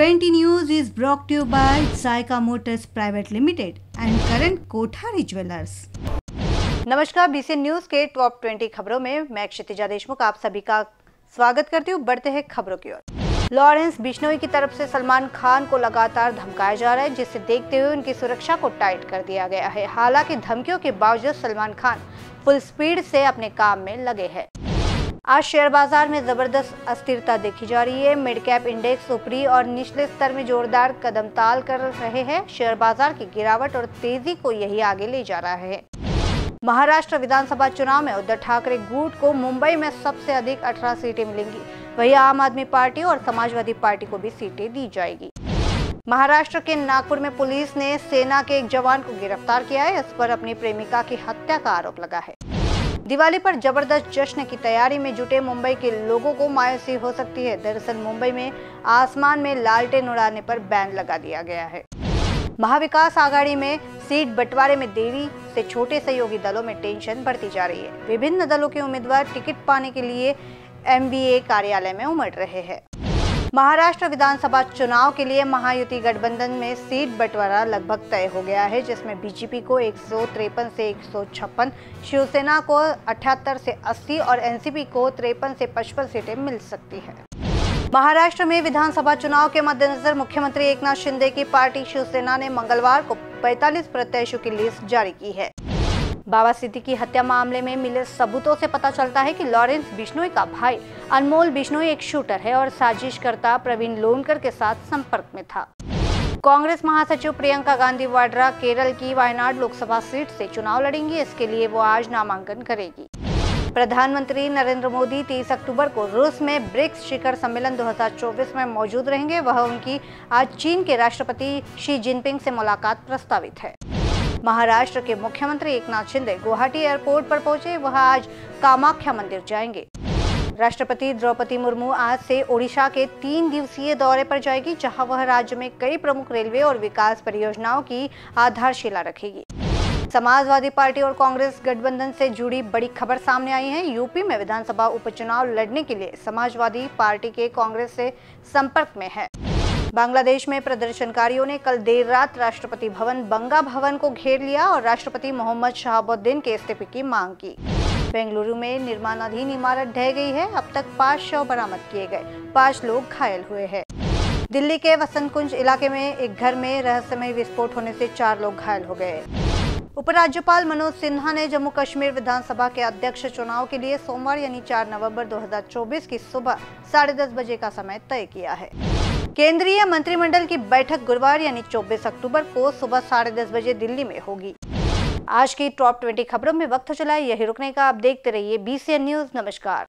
20 News is brought to you by Saika Motors Private Limited and current Kothari Jewelers. नमस्कार B C के top 20 खबरों में मैं क्षितिजा देशमुख, आप सभी का स्वागत करती हूँ। बढ़ते हैं खबरों की ओर। लॉरेंस बिश्नोई की तरफ़ से सलमान खान को लगातार धमकाया जा रहा है, जिसे देखते हुए उनकी सुरक्षा को टाइट कर दिया गया है। हालाँकि धमकियों के बावजूद सलमान खान फुल स्पीड से अपने काम में लगे हैं। आज शेयर बाज़ार में ज़बरदस्त अस्थिरता देखी जा रही है। मिड कैप इंडेक्स ऊपरी और निचले स्तर में जोरदार कदम ताल कर रहे हैं। शेयर बाज़ार की गिरावट और तेज़ी को यही आगे ले जा रहा है। महाराष्ट्र विधानसभा चुनाव में उद्धव ठाकरे गुट को मुंबई में सबसे अधिक 18 सीटें मिलेंगी। वही आम आदमी पार्टी और समाजवादी पार्टी को भी सीटें दी जाएगी। महाराष्ट्र के नागपुर में पुलिस ने सेना के एक जवान को गिरफ़्तार किया है। इस पर अपनी प्रेमिका की हत्या का आरोप लगा है। दिवाली पर ज़बरदस्त जश्न की तैयारी में जुटे मुंबई के लोगों को मायूसी हो सकती है। दरअसल मुंबई में आसमान में लालटेन उड़ाने पर बैन लगा दिया गया है। महाविकास आघाड़ी में सीट बंटवारे में देरी से छोटे सहयोगी दलों में टेंशन बढ़ती जा रही है। विभिन्न दलों के उम्मीदवार टिकट पाने के लिए एमबीए कार्यालय में उमड़ रहे हैं। महाराष्ट्र विधानसभा चुनाव के लिए महायुति गठबंधन में सीट बंटवारा लगभग तय हो गया है, जिसमें बीजेपी को एक से एक सौ छप्पन, शिवसेना को अठहत्तर से 80 और एनसीपी को तिरपन से पचपन सीटें मिल सकती है। महाराष्ट्र में विधानसभा चुनाव के मद्देनजर मुख्यमंत्री एकनाथ शिंदे की पार्टी शिवसेना ने मंगलवार को 45 प्रत्याशियों की लिस्ट जारी की है। बाबा सिद्धि की हत्या मामले में मिले सबूतों से पता चलता है कि लॉरेंस बिश्नोई का भाई, अनमोल बिश्नोई एक शूटर है और साजिशकर्ता प्रवीण लोनकर के साथ संपर्क में था। कांग्रेस महासचिव प्रियंका गांधी वाड्रा केरल की वायनाड लोकसभा सीट से चुनाव लड़ेंगी, इसके लिए वो आज नामांकन करेगी। प्रधानमंत्री नरेंद्र मोदी 30 अक्टूबर को रूस में ब्रिक्स शिखर सम्मेलन 2024 में मौजूद रहेंगे। वह उनकी आज चीन के राष्ट्रपति शी जिनपिंग से मुलाकात प्रस्तावित है। महाराष्ट्र के मुख्यमंत्री एकनाथ शिंदे गुवाहाटी एयरपोर्ट पर पहुँचे। वह आज कामाख्या मंदिर जाएँगे। राष्ट्रपति द्रौपदी मुर्मू आज से ओडिशा के तीन दिवसीय दौरे पर जाएगी, जहाँ वह राज्य में कई प्रमुख रेलवे और विकास परियोजनाओं की आधारशिला रखेगी। समाजवादी पार्टी और कांग्रेस गठबंधन से जुड़ी बड़ी खबर सामने आई है। यूपी में विधानसभा उपचुनाव लड़ने के लिए समाजवादी पार्टी के कांग्रेस से संपर्क में है। बांग्लादेश में प्रदर्शनकारियों ने कल देर रात राष्ट्रपति भवन, बंगा भवन को घेर लिया और राष्ट्रपति मोहम्मद शहाबुद्दीन के इस्तीफे की मांग की। बेंगलुरु में निर्माणाधीन इमारत ढह गई है, अब तक पाँच शव बरामद किए गए, पाँच लोग घायल हुए हैं। दिल्ली के वसंत कुंज इलाके में एक घर में रहस्यमय विस्फोट होने से चार लोग घायल हो गए। उपराज्यपाल मनोज सिन्हा ने जम्मू कश्मीर विधानसभा के अध्यक्ष चुनाव के लिए सोमवार यानी 4 नवंबर 2024 की सुबह साढ़े दस बजे का समय तय किया है। केंद्रीय मंत्रिमंडल की बैठक गुरुवार यानी 24 अक्टूबर को सुबह साढ़े दस बजे दिल्ली में होगी। आज की टॉप 20 खबरों में वक्त चला यही रुकने का आप देखते रहिए बीसीएन न्यूज़ नमस्कार।